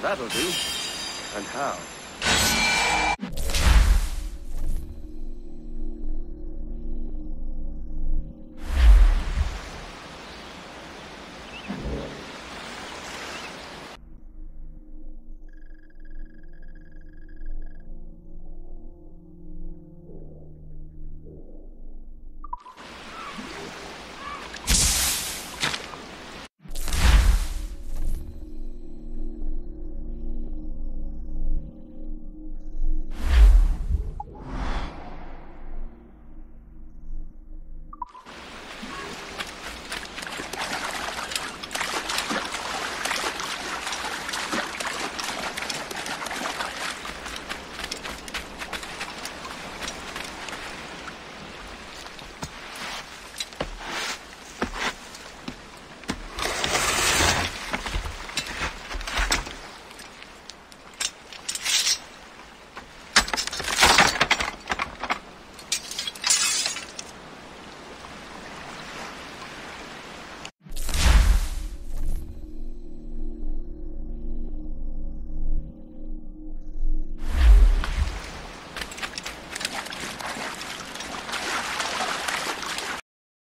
That'll do. And how?